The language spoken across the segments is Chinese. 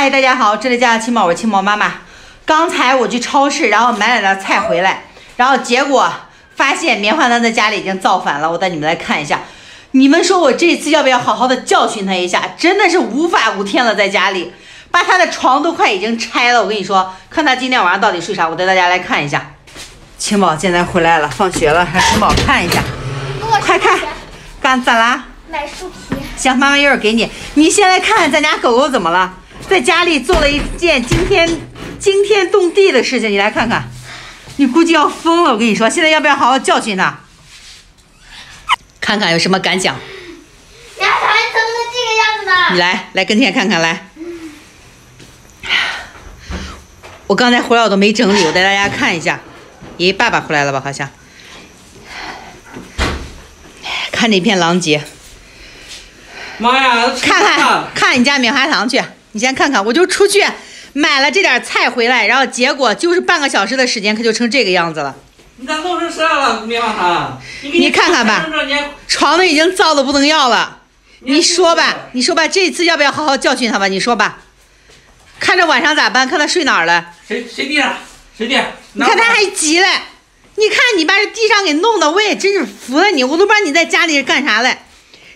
嗨，大家好，这里家青宝，我是青宝妈妈。刚才我去超市，然后买了点菜回来，然后结果发现棉花糖在家里已经造反了。我带你们来看一下，你们说我这次要不要好好的教训他一下？真的是无法无天了，在家里把他的床都快已经拆了。我跟你说，看他今天晚上到底睡啥。我带大家来看一下，青宝现在回来了，放学了，让青宝看一下，快看，干咋啦？买树皮。行，妈妈一会儿给你。你先来看看咱家狗狗怎么了。在家里做了一件惊天惊天动地的事情，你来看看，你估计要疯了。我跟你说，现在要不要好好教训他？看看有什么敢讲？呀，怎么能这个样子呢？你来，来跟前看看来。我刚才回来我都没整理，我带大家看一下。咦，爸爸回来了吧？好像。看这片狼藉。妈呀！看看看你家棉花糖去。你先看看，我就出去买了这点菜回来，然后结果就是半个小时的时间，可就成这个样子了。你咋弄成这样了，棉花糖？你看看吧，床都已经糟的不能要了。你说吧，你说吧，这次要不要好好教训他吧？你说吧，看着晚上咋办？看他睡哪儿了？谁谁地上？谁地？你看他还急嘞！你看你把这地上给弄的，我也真是服了你，我都不知道你在家里是干啥嘞。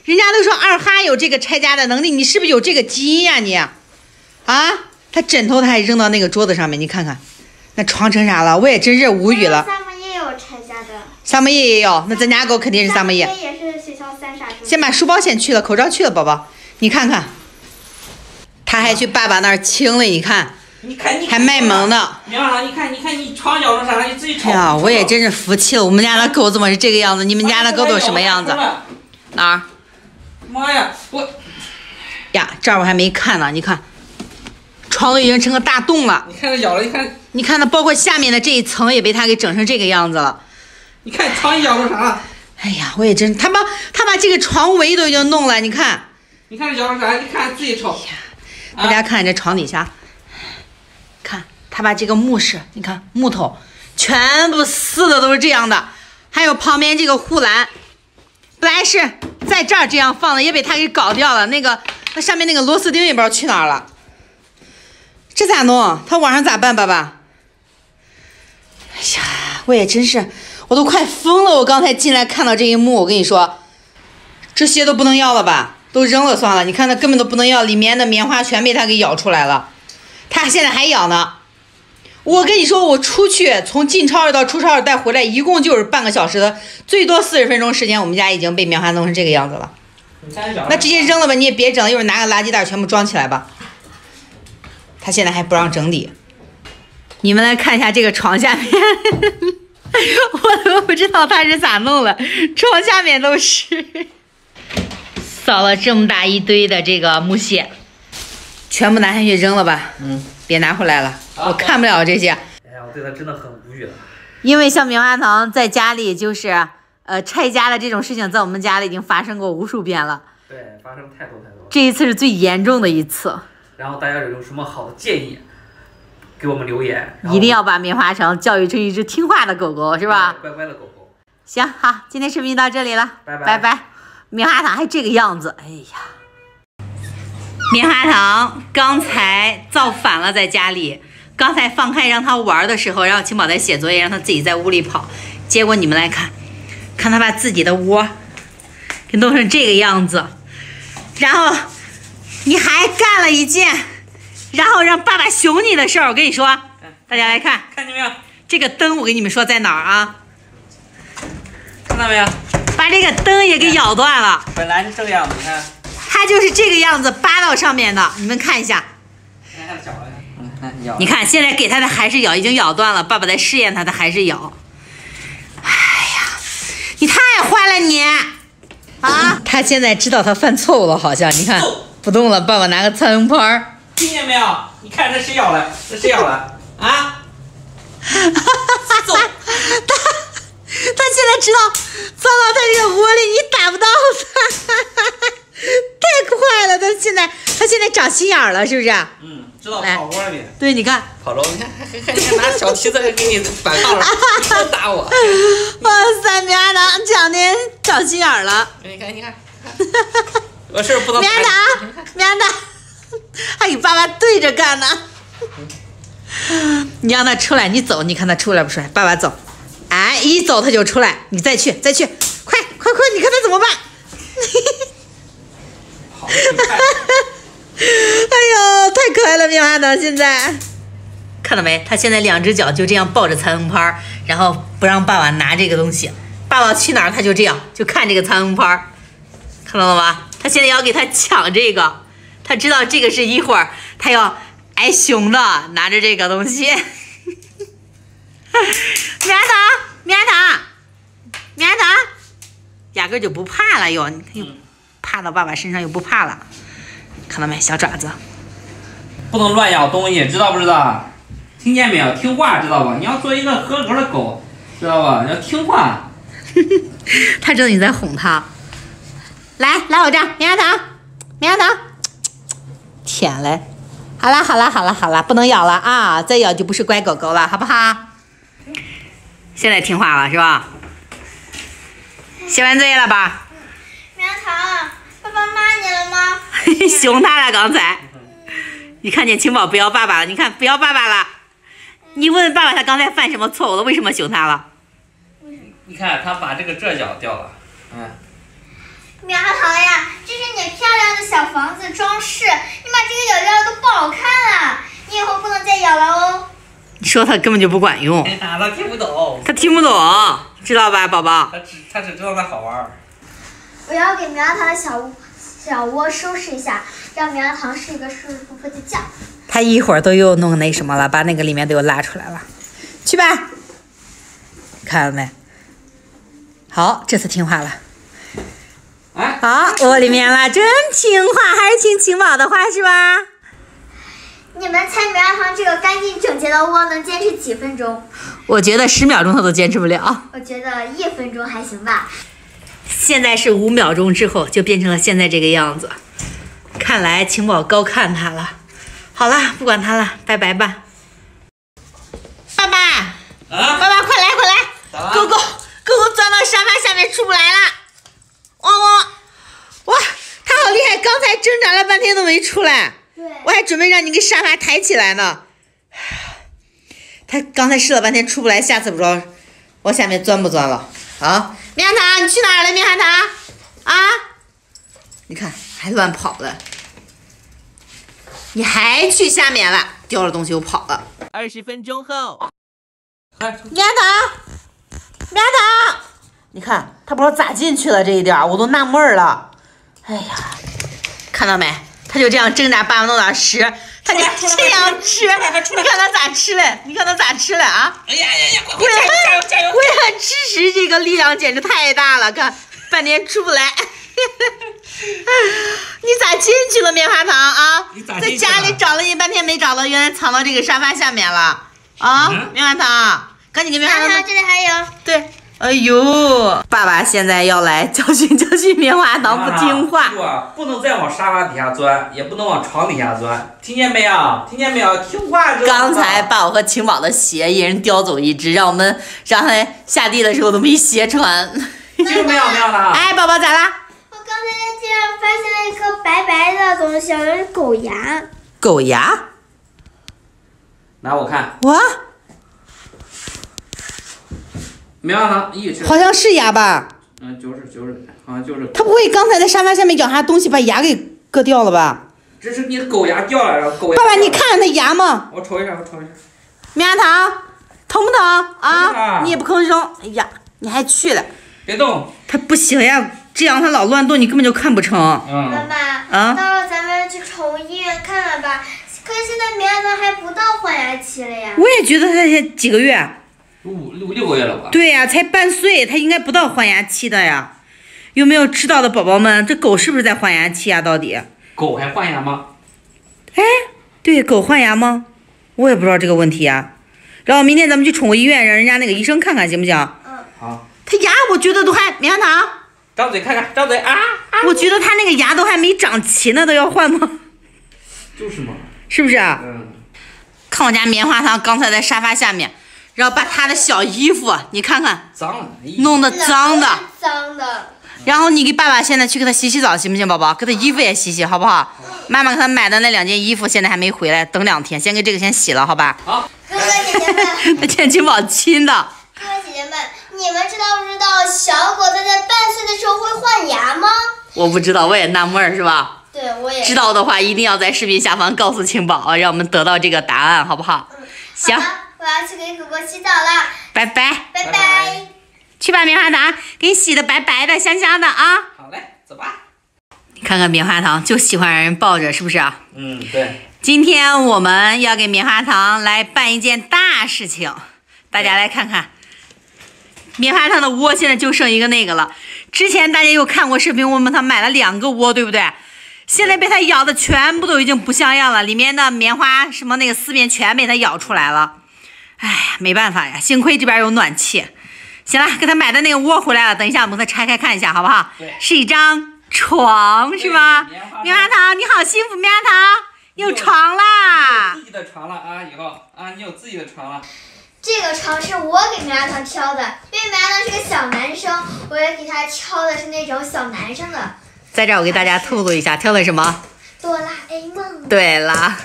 人家都说二哈有这个拆家的能力，你是不是有这个基因呀你？啊，他枕头他还扔到那个桌子上面，你看看，那床成啥了？我也真是无语了。萨摩耶有拆家的，萨摩耶也有，那咱家狗肯定是萨摩耶。也是学校三傻。先把书包先去了，口罩去了，宝宝，你看看，他还去爸爸那儿亲了，你看，你看你还卖萌呢。棉花糖，你看你看你床咬成啥了？你自己瞅。哎呀，我也真是服气了，我们家的狗怎么是这个样子？你们家的狗都什么样子？哪儿？妈呀，我呀，这儿我还没看呢，你看。床都已经成个大洞了，你看它咬了，你看，你看它，包括下面的这一层也被它给整成这个样子了。你看苍蝇咬着啥了？哎呀，我也真，他把他把这个床围都已经弄了，你看。你看咬着啥？你看自己瞅。大家看这床底下，看他把这个木饰，你看木头全部撕的都是这样的，还有旁边这个护栏，本来是在这儿这样放的，也被他给搞掉了。那个那上面那个螺丝钉也不知道去哪儿了。这咋弄？他晚上咋办，爸爸？哎呀，我也真是，我都快疯了！我刚才进来看到这一幕，我跟你说，这些都不能要了吧？都扔了算了。你看，它根本都不能要，里面的棉花全被它给咬出来了。它现在还咬呢。我跟你说，我出去从进超市到出超市再回来，一共就是半个小时的，最多四十分钟时间，我们家已经被棉花弄成这个样子了。那直接扔了吧，你也别整，一会儿拿个垃圾袋全部装起来吧。他现在还不让整理，你们来看一下这个床下面，我都不知道他是咋弄了，床下面都是，扫了这么大一堆的这个木屑，全部拿下去扔了吧？嗯，别拿回来了，我看不了这些。哎呀，我对他真的很无语了。因为像棉花糖在家里就是呃拆家的这种事情，在我们家里已经发生过无数遍了。对，发生太多太多。这一次是最严重的一次。然后大家有什么好的建议，给我们留言。一定要把棉花糖教育成一只听话的狗狗，是吧？乖乖的狗狗。行，好，今天视频到这里了，拜拜拜拜。棉花糖还这个样子，哎呀，棉花糖刚才造反了，在家里。刚才放开让他玩的时候，让青宝在写作业，让他自己在屋里跑。结果你们来看，看他把自己的窝给弄成这个样子，然后。你还干了一件，然后让爸爸熊你的事儿。我跟你说，大家来看，看见没有？这个灯，我跟你们说在哪儿啊？看到没有？把这个灯也给咬断了。本来是这个样子，你看。它就是这个样子扒到上面的，你们看一下。你看，现在给它的还是咬，已经咬断了。爸爸在试验它，的还是咬。哎呀，你太坏了你！啊，他现在知道他犯错误了，好像你看。不动了，爸爸拿个苍蝇拍儿。听见没有？你看这谁咬了？这谁咬了？啊！哈哈哈！走。他他现在知道钻到他这个窝里，你打不到他，太快了！他现在他现在长心眼了，是不是？嗯，知道跑窝里。对，你看跑着，你看还还还拿小蹄子给你反抗了，打我！哇塞，棉花糖讲的长心眼了。你看，你看。我是不能。棉糖，棉糖。还与爸爸对着干呢。你让他出来，你走，你看他出来不出来？爸爸走，哎，一走他就出来，你再去，再去，快快快，你看他怎么办？哎呦，太可爱了，棉花糖现在。看到没？他现在两只脚就这样抱着彩虹拍儿，然后不让爸爸拿这个东西。爸爸去哪儿，他就这样，就看这个彩虹拍儿，看到了吗？他现在要给他抢这个，他知道这个是一会儿他要挨熊的，拿着这个东西。棉花糖，棉花糖，棉花糖，压根就不怕了又，你看又怕到爸爸身上又不怕了，看到没？小爪子。不能乱咬东西，知道不知道？听见没有？听话，知道吧？你要做一个合格的狗，知道吧？要听话。他知道你在哄他。来，来我这儿，棉花糖，棉花糖，舔嘞。好啦，好啦，好啦，好啦，不能咬了啊！再咬就不是乖狗狗了，好不好？现在听话了是吧？写完作业了吧？棉花糖，爸爸骂你了吗？熊他了刚才。你看见晴宝不要爸爸了？你看不要爸爸了。你问问爸爸他刚才犯什么错误了？为什么熊他了？你看他把这个这角掉了，嗯，棉花糖呀，这是你漂亮的小房子装饰，你把这个咬掉了都不好看了，你以后不能再咬了哦。你说他根本就不管用，哎，他听不懂，他听不懂，知道吧，宝宝？他只他只知道它好玩。我要给棉花糖的小屋小窝收拾一下，让棉花糖是一个舒舒服服的觉。他一会儿都又弄那什么了，把那个里面都又拉出来了，去吧，看到没？好，这次听话了。哎，好，窝里面了，真听话，还是听晴宝的话是吧？你们猜棉花糖这个干净整洁的窝能坚持几分钟？我觉得十秒钟他都坚持不了。我觉得一分钟还行吧。现在是五秒钟之后就变成了现在这个样子，看来晴宝高看他了。好了，不管他了，拜拜吧。爸爸，啊，爸爸，快来快来！狗狗狗狗钻到沙发下面出不来了，汪汪！哇，它好厉害，刚才挣扎了半天都没出来，对，我还准备让你给沙发抬起来呢。它刚才试了半天出不来，下次不知道往下面钻不钻了啊？棉花糖，你去哪儿了？棉花糖啊？你看还乱跑了，你还去下面了，掉了东西又跑了。二十分钟后，哎，棉花糖，棉花糖，你看他不知道咋进去了这一点儿，我都纳闷儿了。哎呀，看到没？他就这样挣扎，爸爸弄点屎，他就这样吃。你看他咋吃嘞？你看他咋吃嘞啊？哎呀呀呀，快快为了加油加油加油！为了吃食，这个力量简直太大了，看半天出不来。你咋进去了，棉花糖啊你？咋在进去了家里找了一半天没找到，原来藏到这个沙发下面了啊！嗯棉花糖，赶紧给棉花糖棉花糖这里还有。对，哎呦，爸爸现在要来教训教训棉花糖不听话记。住啊，不能再往沙发底下钻，也不能往床底下钻，听见没有？听见没有？听话，刚才把我和晴宝的鞋一人叼走一只，让我们让他下地的时候都没鞋穿。听着没有？没有了？哎，宝宝咋啦？我刚才在地上发现了一颗白白的东西，好像是狗牙。狗牙？拿我看，哇，棉花糖，好像是牙吧？嗯，就是就是，好像就是，他不会刚才在沙发下面咬啥东西把牙给割掉了吧？这是你的狗牙掉了，然后狗牙。爸爸，你，看看那牙吗？我瞅一下，我瞅一下。棉花糖，疼不疼疼啊？啊你也不吭声，哎呀，你还去了？别动，他不行呀，这样他老乱动，你根本就看不成。妈嗯，妈，啊到了咱们去宠物医院看看吧。可是现在棉花糖还不到换牙期了呀。我也觉得他才几个月。五六六个月了吧？对呀、才半岁，它应该不到换牙期的呀。有没有知道的宝宝们？这狗是不是在换牙期啊？到底？狗还换牙吗？哎，对，狗换牙吗？我也不知道这个问题啊。然后明天咱们去宠物医院，让人家那个医生看看，行不行？嗯好，它牙我觉得都还棉花糖，张嘴看看，张嘴啊！我觉得它那个牙都还没长齐呢，都要换吗？就是嘛，是不是啊？嗯，看我家棉花糖刚才在沙发下面，然后把他的小衣服，你看看，脏了，弄得脏的。脏的。然后你给爸爸现在去给他洗洗澡，行不行，宝宝？给他衣服也洗洗，好不好？妈妈给他买的那两件衣服现在还没回来，等两天，先给这个先洗了，好吧？好，哥哥姐姐们，那天金宝亲的，哥哥姐姐们，你们知道不知道小狗它在半岁的时候会换牙吗？我不知道，我也纳闷儿，是吧？对，我也知道的话，一定要在视频下方告诉青宝啊，让我们得到这个答案，好不好？行我要去给狗狗洗澡了，拜拜，拜拜。去吧，棉花糖，给你洗的白白的、香香的啊！好嘞，走吧。你看看棉花糖，就喜欢让人抱着，是不是啊？嗯，对，今天我们要给棉花糖来办一件大事情，大家来看看，棉花糖的窝现在就剩一个那个了。之前大家有看过视频，我们他买了两个窝，对不对？现在被它咬的全部都已经不像样了，里面的棉花什么那个丝棉全被它咬出来了。哎呀，没办法呀，幸亏这边有暖气。行了，给他买的那个窝回来了，等一下我们再拆开看一下，好不好？对是一张床是吗？棉花糖你好幸福，棉花糖有床啦你有！自己的床了啊，以后啊，你有自己的床了。这个床是我给棉花糖挑的，因为棉花糖是个小男生，我也给他挑的是那种小男生的在这儿我给大家透露一下，挑的什么？哆啦 A 梦。对啦，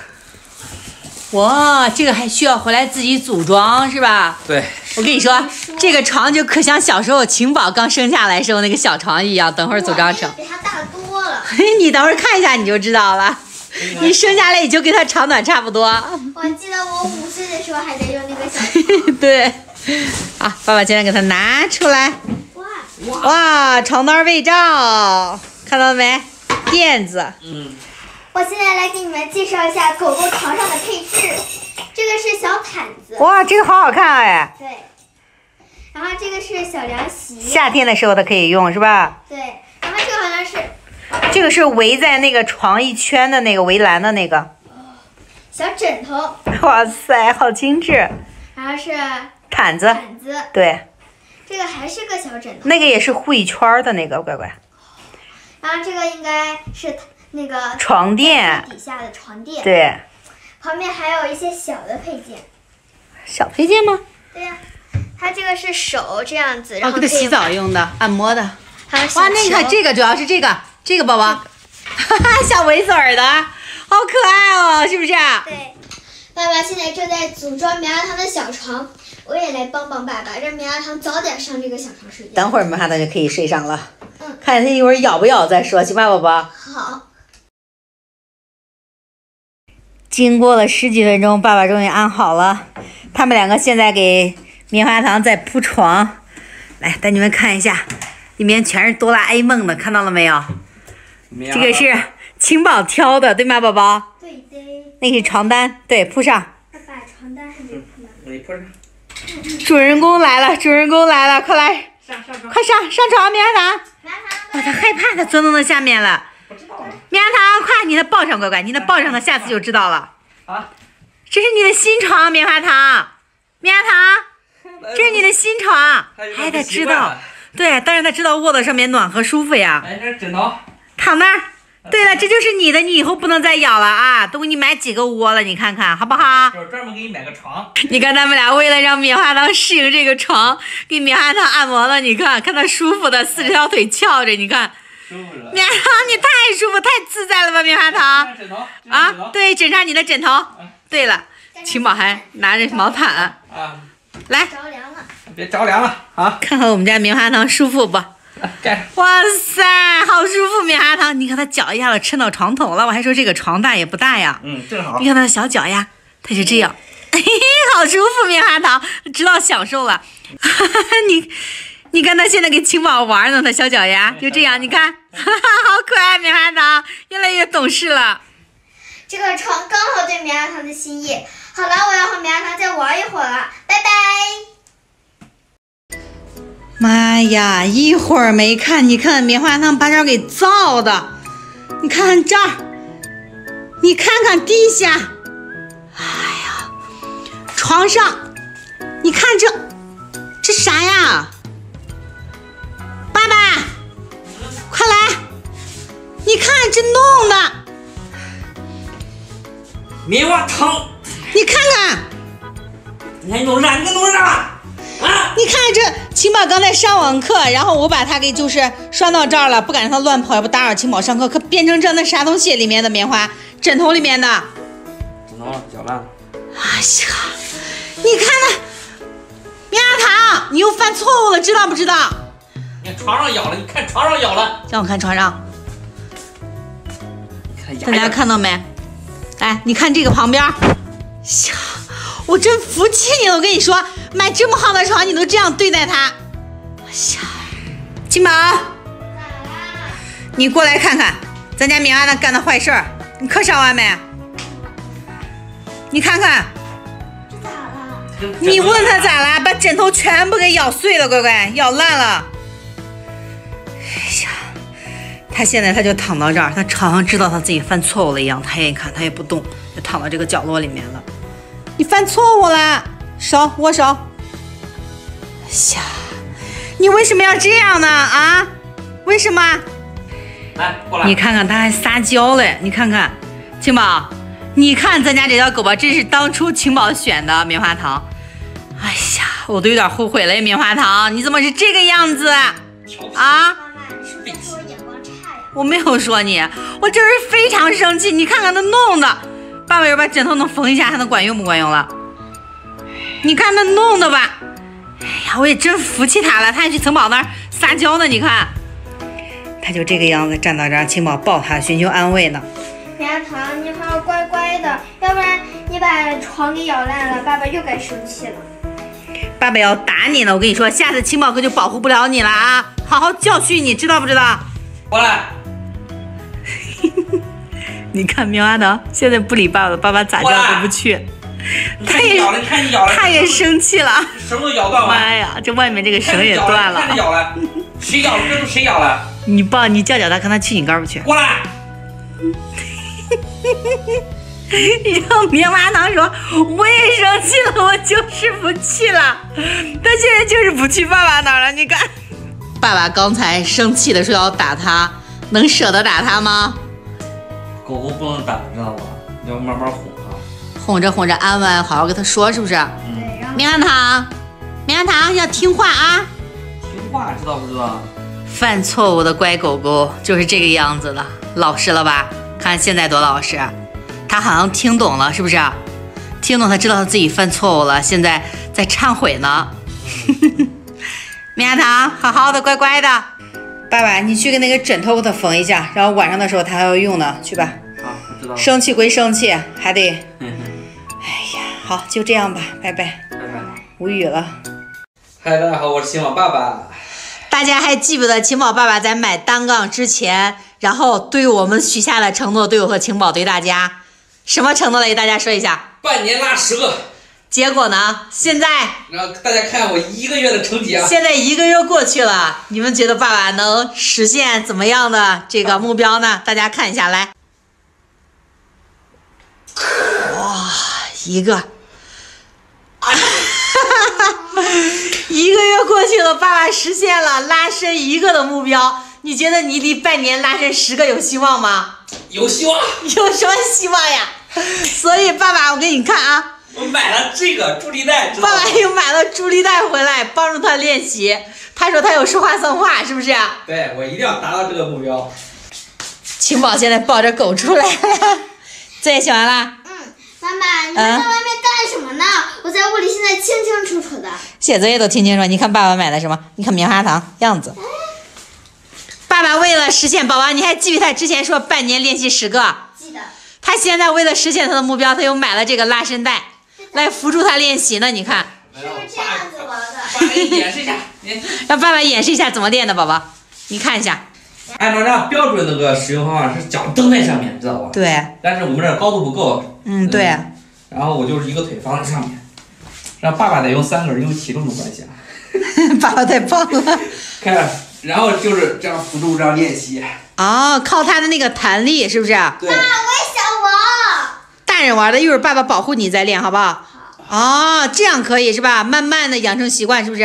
哇，这个还需要回来自己组装是吧？对，我跟你说，这个床就可像小时候晴宝刚生下来时候那个小床一样，等会儿组装成。比他大多了。你等会儿看一下你就知道了，你生下来也就跟它长短差不多。我记得我五岁的时候还在用那个小床。对，好，爸爸现在给它拿出来。哇，哇，床单被罩，看到了没？垫子。嗯，我现在来给你们介绍一下狗狗床上的配置。这个是小毯子，哇，这个好好看哎！对。然后这个是小凉席，夏天的时候它可以用是吧？对。然后这个好像是这个是围在那个床一圈的那个围栏的那个。小枕头，哇塞，好精致！然后是毯子，毯子，对，这个还是个小枕头。那个也是护一圈的那个，乖乖。然后这个应该是那个床垫，底下的床垫，对，旁边还有一些小的配件。小配件吗？对呀、它这个是手这样子，然哦，后可以给它洗澡用的，按摩的。还有小哇，那个球这个主要是这个，这个宝宝，哈哈，小围嘴儿的，好可爱哦，是不是？对，爸爸现在正在组装棉花糖的小床，我也来帮帮爸爸，让棉花糖早点上这个小床睡觉。等会儿棉花糖就可以睡上了，嗯看它一会儿咬不咬再说，行吧，宝宝？好，经过了十几分钟，爸爸终于安好了。他们两个现在给棉花糖在铺床，来带你们看一下，里面全是哆啦 A 梦的，看到了没有？这这个是晴宝挑的，对吗，宝宝？对的，那是床单，对，铺上。爸爸床单还没铺呢。你铺上，主人公来了，主人公来了，快来，上上上，快上上床，棉花糖。棉花糖哇，他害怕，他钻到那下面了。棉花糖，快，你的抱上，乖乖，你的抱上，他下次就知道了。啊，这是你的新床，棉花糖，棉花糖，这是你的新床，他有点哎，他知道，对，但是他知道卧到上面暖和舒服呀。哎，这是枕头，躺那儿。对了，这就是你的，你以后不能再咬了啊！都给你买几个窝了，你看看好不好？就是专门给你买个床。你看他们俩为了让棉花糖适应这个床，给棉花糖按摩了。你看，看他舒服的，四条腿翘着，你看，舒服着。棉花糖你太舒服、太自在了吧，棉花糖啊！对，枕上你的枕头。对了，秦宝还拿着毛毯，啊，来着凉了，别着凉了啊！看看我们家棉花糖舒服不？盖上。哇塞，好舒服，棉花糖！你看它脚一下子抻到床头了，我还说这个床大也不大呀。嗯，正好你。看它的小脚呀，它就这样，嘿嘿，好舒服，棉花糖知道享受了。你，你看他现在跟晴宝玩呢，他小脚丫就这样，你看，哈哈，好可爱，棉花糖越来越懂事了。这个床刚好对棉花糖的心意。好了，我要和棉花糖再玩一会儿了，拜拜。妈呀，一会儿没看，你看棉花糖把这给造的，你看这儿，你看看地下，哎呀，床上，你看这，这啥呀？快来，你看这弄的，棉花糖，你看看，你还弄啥？你给弄啥？啊！你看这晴宝刚才上网课，然后我把他给就是拴到这儿了，不敢让他乱跑，也不打扰晴宝上课，可变成这那啥东西里面的棉花，枕头里面的。枕头搅烂了。哎呀，你看那棉花糖，你又犯错误了，知道不知道？你看床上咬了，你看床上咬了，让我看床上，大家。看到没？来，你看这个旁边儿，呀，我真服气你了！我跟你说，买这么好的床，你都这样对待它。哎呀，金宝，咋啦？你过来看看，咱家棉花糖干的坏事儿，你课上完没？你看看，这咋了？你问他咋了？把枕头全部给咬碎了，乖乖，咬烂了。他现在他就躺到这儿，他好像知道他自己犯错误了一样，他也看他也不动，就躺到这个角落里面了。你犯错误了，手握手。哎呀，你为什么要这样呢？啊？为什么？来过来。你看看，他还撒娇嘞！你看看，青宝，你看咱家这条狗吧，这是当初青宝选的棉花糖。哎呀，我都有点后悔了，棉花糖，你怎么是这个样子啊？我没有说你，我真是非常生气。你看看他弄的，爸爸要把枕头能缝一下，还能管用不管用了？你看他弄的吧，哎呀，我也真服气他了，他还去城堡那儿撒娇呢。你看，他就这个样子站到这儿，青宝抱他寻求安慰呢。棉花糖，你还要乖乖的，要不然你把床给咬烂了，爸爸又该生气了。爸爸要打你了，我跟你说，下次青宝哥就保护不了你了啊！好好教训你，知道不知道？过来。你看棉花糖现在不理爸爸，爸爸咋叫都不去，他也咬了，看你咬了，他也生气了。绳都咬断了。妈呀，这外面这个绳也断看你了。咬了，谁咬了？这是谁咬了？你抱你叫叫他，看他去你杆儿不去。过来。然后棉花糖说：“我也生气了，我就是不去了。他现在就是不去爸爸那儿了。你看，爸爸刚才生气的说要打他，能舍得打他吗？狗狗不能打，知道吧？你要慢慢哄它。哄着哄着安稳，好好跟它说，是不是？对，然后棉花糖，棉花糖要听话啊！听话，知道不知道？犯错误的乖狗狗就是这个样子的，老实了吧？看现在多老实，它好像听懂了，是不是？听懂，它知道他自己犯错误了，现在在忏悔呢。棉花糖，好好的，乖乖的。爸爸，你去给那个枕头给他缝一下，然后晚上的时候他还要用呢，去吧。好，我知道了。生气归生气，还得……嗯哎呀，好，就这样吧，拜拜，拜拜。无语了。嗨，大家好，我是秦宝爸爸。大家还记不得晴宝爸爸在买单杠之前，然后对我们许下的承诺，对我和晴宝对大家什么承诺来？给大家说一下。半年拉十个，结果呢？现在让大家看我一个月的成绩啊！现在一个月过去了，你们觉得爸爸能实现怎么样的这个目标呢？大家看一下来。哇，一个，哈哈哈一个月过去了，爸爸实现了拉伸一个的目标。你觉得你离半年拉伸十个有希望吗？有希望。有什么希望呀？所以爸爸，我给你看啊，我买了这个助力带，知道吗爸爸？又买了助力带回来，帮助他练习。他说他有说话算话，是不是？对，我一定要达到这个目标。晴宝现在抱着狗出来了，作业写完了，嗯，妈妈，你们在外面干什么呢？我在屋里现在清清楚楚的。写作业都听清楚。你看爸爸买的什么？你看棉花糖样子。爸爸为了实现宝宝，你还记不记得他之前说半年练习十个？记得。他现在为了实现他的目标，他又买了这个拉伸带来辅助他练习呢。你看，是这样子玩的。爸给你演示一下，让爸爸演示一下怎么练的，宝宝，你看一下。按照这标准那个使用方法是脚蹬在上面，知道吧？对，但是我们这高度不够，嗯，对。然后我就是一个腿放在上面，让爸爸得用三个人，因为体重的关系啊。爸爸太棒了。看，然后就是这样辅助这样练习。哦，靠他的那个弹力，是不是？对，我也想玩。大人玩的，一会儿爸爸保护你再练，好不好？哦，这样可以是吧？慢慢的养成习惯，是不是？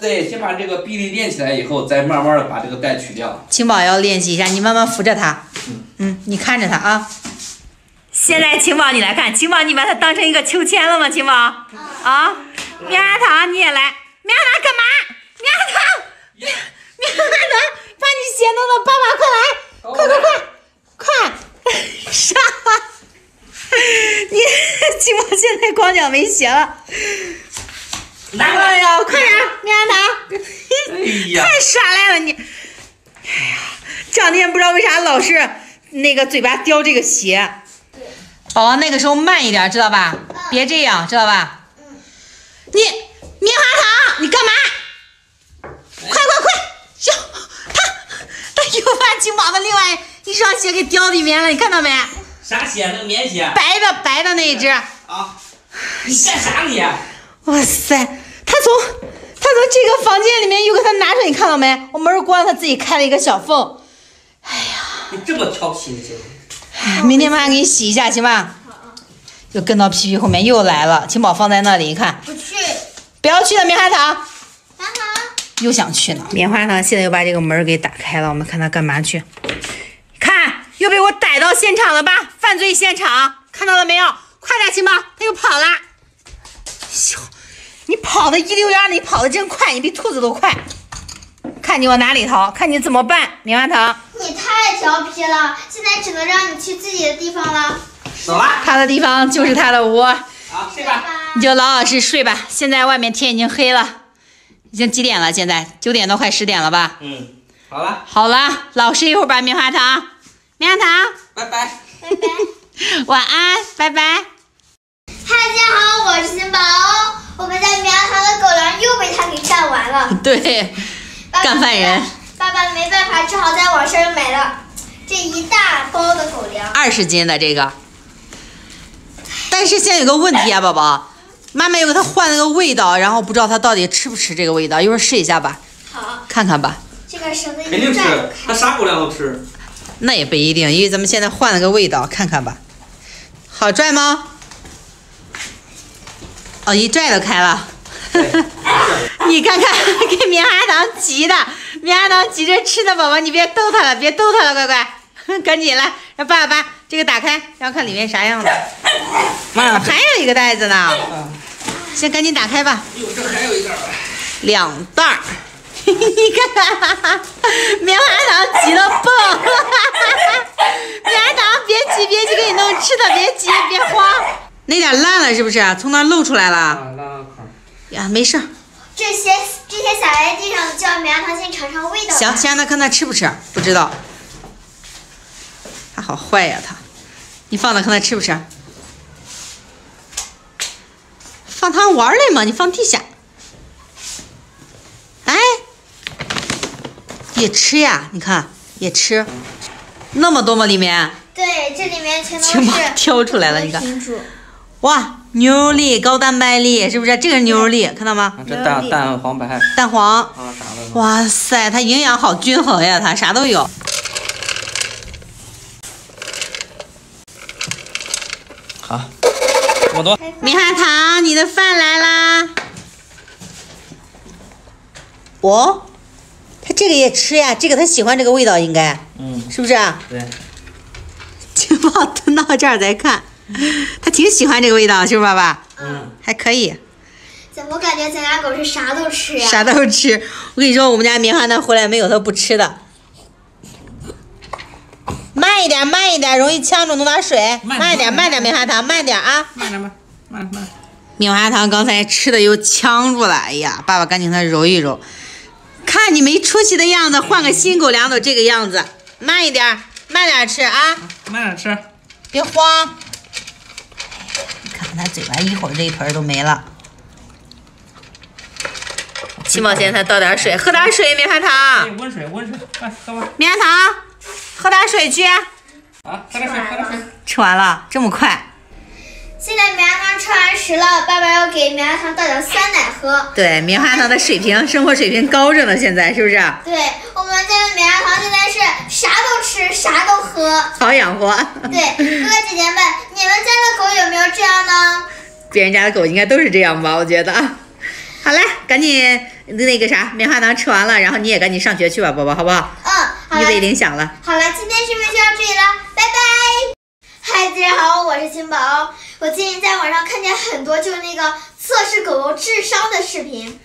对，先把这个臂力练起来以后，再慢慢的把这个带取掉。青宝要练习一下，你慢慢扶着他。嗯嗯，你看着他啊。现在青宝，你来看，青宝，你把它当成一个秋千了吗？青宝啊，棉花糖你也来，棉花糖干嘛？棉花糖，棉棉花糖，把你鞋弄到爸爸，快来，快快快快，啥？你 金宝现在光脚没鞋了。拿过来。哎呀，快点，棉花糖！哎呀，太耍赖了你！哎呀，这两天不知道为啥老是那个嘴巴叼这个鞋。宝宝那个时候慢一点，知道吧？别这样，知道吧？你棉花糖，你干嘛？快快快！哟，他他又把金宝的另外一双鞋给叼里面了，你看到没？啥鞋？那个棉血。白的白的那一只。啊！你干啥你？哇塞，他从他从这个房间里面又给他拿出来，你看到没？我门关了，他自己开了一个小缝。哎呀你这么调皮，你哎明天妈妈给你洗一下，行吧？又跟到皮皮后面又来了，金宝放在那里，你看，不去。不要去了，棉花糖棉花糖，又想去呢。棉花糖现在又把这个门给打开了，我们看他干嘛去？看，又被我逮到现场了吧？犯罪现场，看到了没有？快点，行吗，他又跑了。哟，你跑的一溜烟儿，你跑的真快，你比兔子都快。看你往哪里逃，看你怎么办，棉花糖。你太调皮了，现在只能让你去自己的地方了。走了。他的地方就是他的窝。好，睡吧。你就老老实实睡吧。现在外面天已经黑了，已经几点了？现在九点都，快十点了吧？嗯，好了，好了，老实一会儿吧棉花糖，棉花糖，拜拜。拜拜。晚安，拜拜。嗨，大家好，我是金宝。我们家棉花糖的狗粮又被他给干完了。对，干饭人。爸爸没办法，只好在网上买了这一大包的狗粮。二十斤的这个，但是现在有个问题啊，宝宝，妈妈又给他换了个味道，然后不知道他到底吃不吃这个味道，一会儿试一下吧，好，看看吧。这个绳子肯定吃。他啥狗粮都吃。那也不一定，因为咱们现在换了个味道，看看吧。好拽吗？哦，一拽就开了。你看看，给棉花糖急的，棉花糖急着吃呢，宝宝，你别逗他了，别逗他了，乖乖，赶紧来，让爸爸把这个打开，然后看里面啥样的。妈，还有一个袋子呢，先赶紧打开吧，哟，这还有一袋儿。两袋儿。你看看，棉花糖急了蹦，棉花糖别急别急，给你弄吃的，别急别慌。那点烂了是不是？从那儿漏出来了啊，拉拉块。呀？没事，这些这些洒在地上的，叫棉花糖先尝尝味道。行，先让他看他吃不吃，不知道。他好坏呀，他，你放那看他吃不吃？放他玩儿来嘛，你放地下。哎，也吃呀，你看也吃，那么多吗？里面，对，这里面全都是挑出来了，你看，哇，牛肉粒、高蛋白粒，是不是？这个是牛肉粒，看到吗？啊这蛋蛋黄白蛋黄，啊啥的。哇塞，它营养好均衡呀，它啥都有。好，这么多。棉花糖，你的饭来啦！哦，它这个也吃呀，这个他喜欢这个味道，应该嗯，是不是啊？对。金宝蹲到这儿再看，他挺喜欢这个味道，是不是爸爸？嗯。还可以，怎么感觉咱家狗是啥都吃呀？啥都吃。我跟你说，我们家棉花糖回来没有它不吃的。慢一点，慢一点，容易呛着，弄点水。慢慢一点，慢点，棉花糖，慢点啊！慢点慢，慢慢。棉花糖刚才吃的又呛住了，哎呀，爸爸赶紧给它揉一揉。看你没出息的样子，换个新狗粮都这个样子。慢一点，慢点吃啊，慢点吃。别慌。你看看它嘴巴，一会儿这一盆都没了。七毛钱，他倒点水，喝点水，棉花哎糖，，温水温水，快喝吧。棉花糖，喝点水去。啊，喝点水喝点水。吃完了，这么快？现在棉花糖吃完食了，爸爸要给棉花糖倒点酸奶喝。对，棉花糖的水平，生活水平高着呢，现在是不是？对，我们家的棉花糖现在是啥都吃，啥都喝。好养活。对，哥哥姐姐们，你们家的狗有没有这样呢？别人家的狗应该都是这样吧？我觉得。好嘞，赶紧那个啥，棉花糖吃完了，然后你也赶紧上学去吧，宝宝，好不好？嗯，好了一，铃响了。好了，今天视频就到这里了，拜拜。嗨，大家好，我是金宝。我最近在网上看见很多就是那个测试狗狗智商的视频，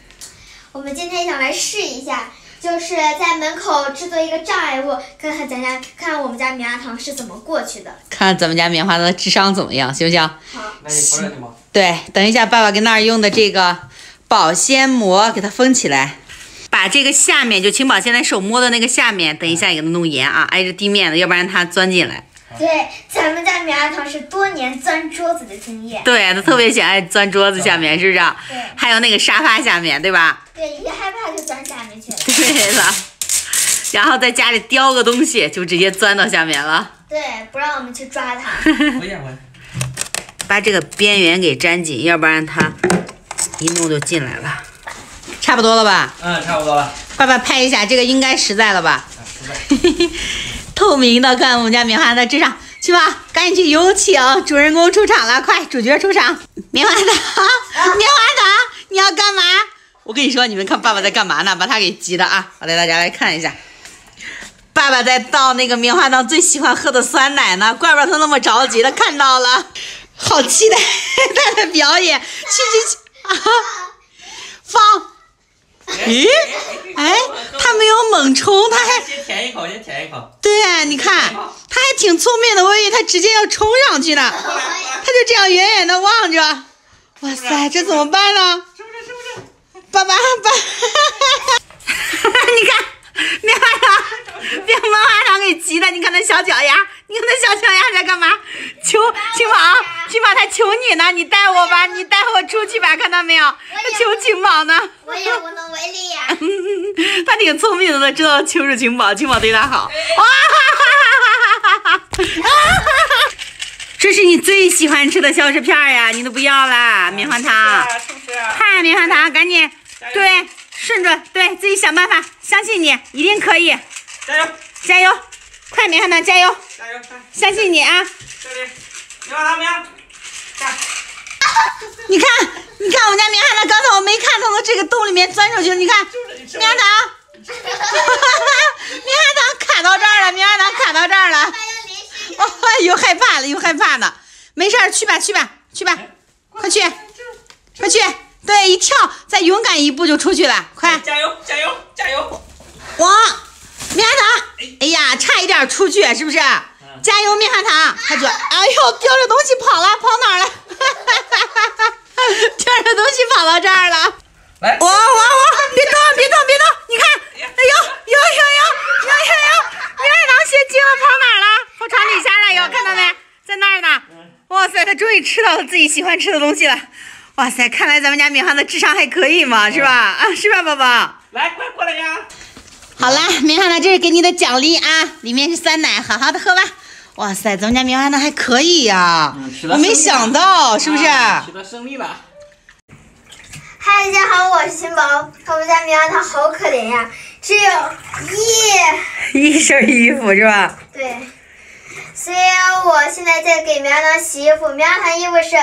我们今天想来试一下，就是在门口制作一个障碍物，看看咱家看我们家棉花糖是怎么过去的。看咱们家棉花糖的智商怎么样，行不行？好？对，等一下，爸爸跟那儿用的这个保鲜膜给它封起来，把这个下面就晴宝现在手摸的那个下面，等一下也给它弄严啊，挨着地面的，要不然它钻进来。对，咱们家棉花糖是多年钻桌子的经验。对，他特别喜欢钻桌子下面，是不是？对还有那个沙发下面，对吧？对，一害怕就钻下面去了。对了，然后在家里叼个东西，就直接钻到下面了。对，不让我们去抓它。我也我。把这个边缘给粘紧，要不然它一弄就进来了。差不多了吧？嗯，差不多了。爸爸拍一下，这个应该实在了吧？啊，实在。透明的，看我们家棉花糖在智上，去吧，赶紧去有请。主人公出场了，快，主角出场，棉花糖，棉花糖，你要干嘛？我跟你说，你们看爸爸在干嘛？呢？把他给急的啊！我带大家来看一下，爸爸在倒那个棉花糖最喜欢喝的酸奶呢，怪不得他那么着急的看到了，好期待他的表演，去去去。啊！放，咦，哎，他没有猛冲，他还。先舔一口，先舔一口。对，你看，他还挺聪明的，我以为他直接要冲上去呢，他就这样远远的望着。哇塞，这怎么办呢？是不是？是不是？爸爸，爸，你看，棉花糖被棉花糖给急的，你看那小脚丫，你看那小脚丫在干嘛？求青宝，青宝他求你呢，你带我吧，你带我出去吧，看到没有？他求青宝呢。我也无能为力呀、他挺聪明的，他知道求着晴宝，晴宝对他好。哇哈哈哈哈哈哈！这是你最喜欢吃的消食片呀，你都不要啦，棉花糖。是不是？看棉花糖，赶紧，对，顺着，对自己想办法，相信你一定可以，加油！加油！快，棉花糖，加油！加油！看相信你啊！这里，棉花糖，棉花糖，看，你看，你看我们家棉花糖，刚才我没看，它从这个洞里面钻出去。你看，就是你吃棉花糖，棉花糖卡到这儿了，棉花糖卡到这儿了。哦，又害怕了，又害怕了。没事儿，去吧，去吧，去吧，快去，快去。对，一跳，再勇敢一步就出去了，快！加油！加油！加油！哇，棉花糖，哎呀，差一点出去，是不是？加油，棉花糖！他就，哎呦，叼着东西跑了，跑哪儿了？叼着东西跑到这儿了。来，哇哇哇！别动，别动，别动！你看，哎呦，有有有有有有！棉花糖学鸡了，跑哪儿了？跑床底下了，有看到没？在那儿呢。哇塞，他终于吃到了自己喜欢吃的东西了。哇塞，看来咱们家棉花的智商还可以嘛，是吧？啊，是吧，宝宝？来，快过来呀！好啦，棉花糖，这是给你的奖励啊，里面是酸奶，好好的喝吧。哇塞，咱们家棉花糖还可以呀、嗯我没想到，是不是？啊取得胜利了。嗨，大家好，我是新宝。我们家棉花糖好可怜呀，只有一一身衣服是吧？对。所以我现在在给棉花糖洗衣服，棉花糖衣服是，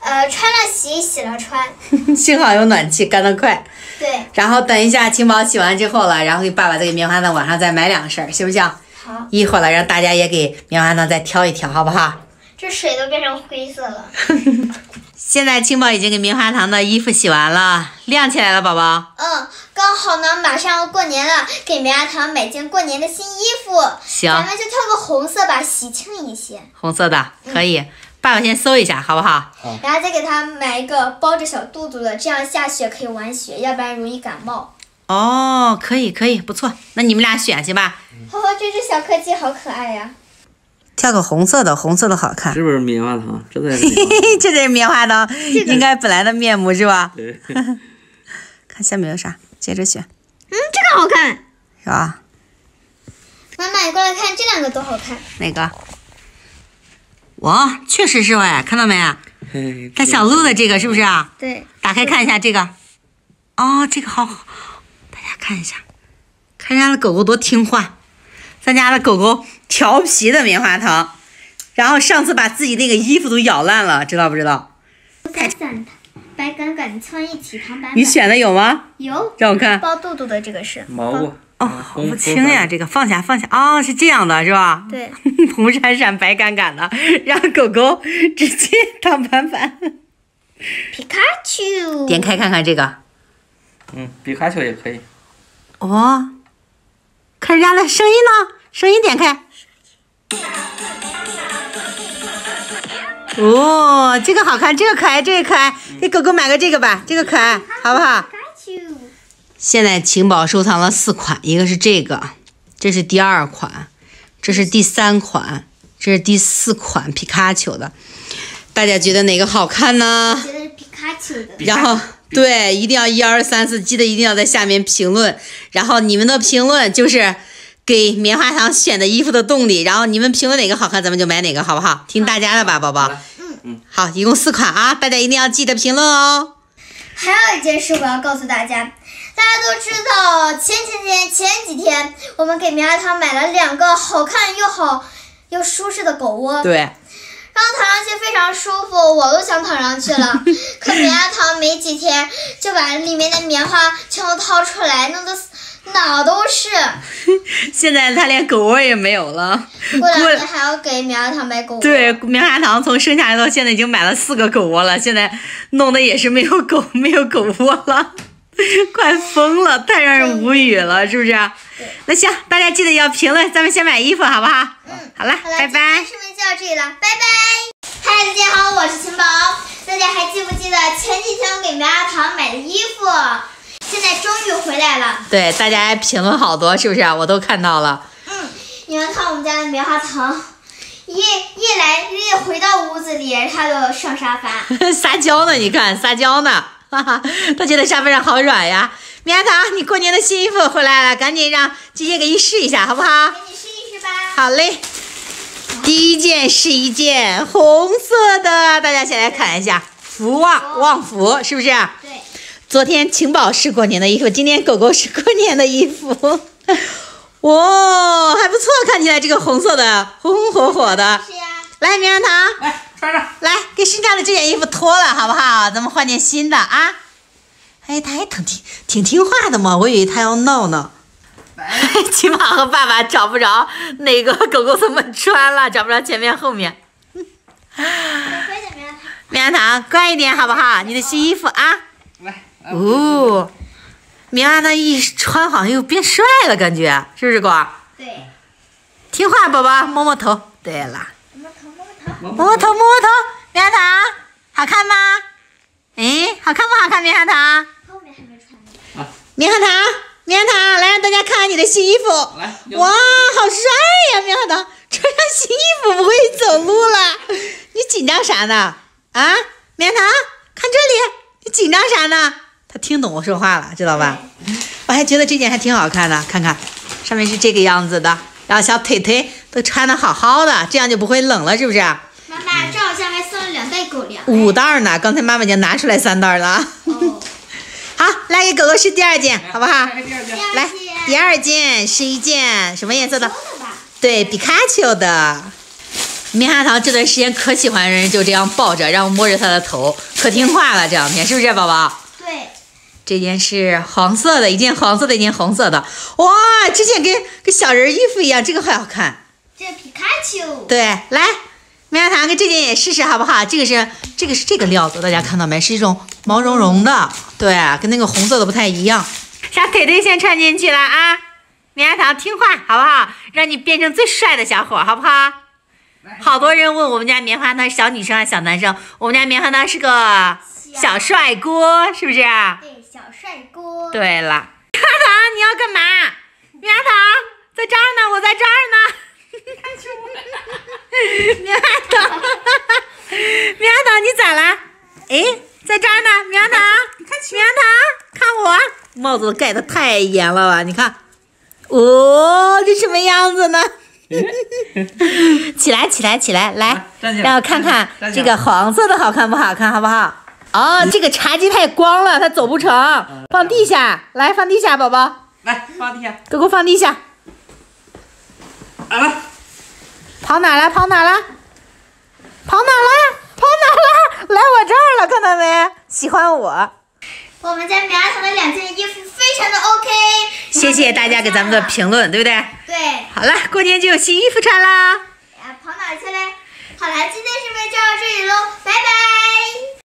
呃，穿了洗，洗了穿。幸好有暖气，干得快。对，然后等一下，青宝洗完之后了，然后给爸爸再给棉花糖晚上再买两身，行不行？好，一会儿了，让大家也给棉花糖再挑一挑，好不好？这水都变成灰色了。现在青宝已经给棉花糖的衣服洗完了，晾起来了，宝宝。嗯，刚好呢，马上要过年了，给棉花糖买件过年的新衣服。行咱们就挑个红色吧，喜庆一些。红色的可以，爸爸先搜一下，好不好？然后再给他买一个包着小肚肚的，这样下雪可以玩雪，要不然容易感冒。哦，可以可以，不错。那你们俩选行吧？呵呵，这只小柯基好可爱呀！挑个红色的，红色的好看。是不是棉花糖？这才是嘿嘿，这是棉花糖，应该本来的面目是吧？对，看下面有啥，接着选，嗯，这个好看。是吧？妈妈，你过来看，这两个多好看。哪个？哇，确实是哎，看到没？嘿带小鹿的这个是不是啊？对，打开看一下这个，哦，这个好好，大家看一下，看人家的狗狗多听话，咱家的狗狗调皮的棉花糖，然后上次把自己那个衣服都咬烂了，知道不知道？散散的，白杆杆，穿一起，糖板板。你选的有吗？有让我看。包肚肚的这个是毛包哦，好不清呀，这个放下放下，哦，是这样的，是吧？对，红闪闪，白杆杆的，让狗狗直接当板板。皮卡丘。点开看看这个，嗯，皮卡丘也可以。哦，看人家的声音呢？声音点开。哦，这个好看，这个可爱，这个可爱，给狗狗买个这个吧，这个可爱，好不好？现在晴宝收藏了四款，一个是这个，这是第二款，这是第三款，这是第四款皮卡丘的。大家觉得哪个好看呢？觉得是皮卡丘的。然后对，一定要一二三四，记得一定要在下面评论。然后你们的评论就是给棉花糖选的衣服的动力。然后你们评论哪个好看，咱们就买哪个，好不好？听大家的吧，宝宝。嗯嗯。好，一共四款啊，大家一定要记得评论哦。还有一件事我要告诉大家，大家都知道前前前前几天我们给棉花糖买了两个好看又好又舒适的狗窝，对，然后躺上去非常舒服，我都想躺上去了。可棉花糖没几天就把里面的棉花全都掏出来，弄得哪都是。现在他连狗窝也没有了。过两天还要给棉花糖买狗窝。对，棉花糖从生下来到现在已经买了四个狗窝了，现在弄得也是没有狗没有狗窝了，快疯了，太让人无语了，是不是？那行，大家记得要评论，咱们先买衣服好不好？嗯，好了，好了，拜拜。视频就到这里了，拜拜。嗨，大家好，我是晴宝。大家还记不记得前几天我给棉花糖买的衣服？现在终于回来了。对，大家还评论好多，是不是？我都看到了。嗯，你们看我们家的棉花糖，一一来一回到屋子里，它就上沙发。撒娇呢，你看撒娇呢，哈哈，他觉得沙发上好软呀。棉花糖，你过年的新衣服回来了，赶紧让姐姐给你试一下，好不好？给你试一试吧。好嘞。第一件是一件红色的，大家先来看一下，福旺旺福是不是？对，昨天晴宝是过年的衣服，今天狗狗是过年的衣服。哇，还不错，看起来这个红色的红红火火的。是呀。来，棉花糖，来穿上。来给身上的这件衣服脱了，好不好？咱们换件新的啊。哎，他还挺挺挺听话的嘛，我以为他要闹呢。起码和爸爸找不着哪个狗狗怎么穿了，找不着前面后面。乖，棉花糖。乖一点好不好？你的新衣服啊。来。哦，棉花糖一穿好像又变帅了，感觉是不是果？对。听话，宝宝，摸摸头。对了，摸摸头。摸摸摸头。棉花糖，好看吗？哎，好看不好看？棉花糖，后面还没穿呢。棉花糖，棉花糖，来让大家看看你的新衣服。来。哇，好帅呀！棉花糖穿上新衣服不会走路了，你紧张啥呢？啊，棉花糖，看这里，你紧张啥呢？他听懂我说话了，知道吧？我还觉得这件还挺好看的，看看，上面是这个样子的，然后小腿腿都穿的好好的，这样就不会冷了，是不是？妈妈，这好像还送了两袋狗粮。五袋呢，刚才妈妈已经拿出来三袋了。哦。好，来给狗狗试第二件，好不好？来第二件。是一件什么颜色的？对，皮卡丘的。棉花糖这段时间可喜欢人就这样抱着，让我摸着它的头，可听话了。这两天是不是，宝宝？对。这件是黄色的，一件黄色的，一件红色的。哇，这件跟跟小人衣服一样，这个还好看。这皮卡丘。对，来，棉花糖跟这件也试试好不好？这个是这个是这个料子，大家看到没？是一种毛茸茸的，对，跟那个红色的不太一样。小腿腿先穿进去了啊！棉花糖听话好不好？让你变成最帅的小伙，好不好？好多人问我们家棉花糖小女生还是小男生？我们家棉花糖是个小帅锅，是不是？对，小帅锅。对了，棉花糖你要干嘛？棉花糖在这儿呢，我在这儿呢。棉花糖，棉花糖你咋了？哎，在这呢，棉花糖，棉花糖，看我，帽子盖的太严了吧？你看，哦，这什么样子呢？起来，起来，起来，来，让我看看这个黄色的好看不好看，好不好？哦，这个茶几太光了，它走不成，放地下，来放地下，宝宝，来放地下，都给我放地下，来了，跑哪了？跑哪了？跑哪了？跑哪了？来我这儿了，看到没？喜欢我。我们家棉花糖的两件衣服非常的 OK。谢谢大家给咱们的评论，对不对？对。好了，过年就有新衣服穿啦。啊，跑哪去嘞？好了，今天视频就到这里喽，拜拜。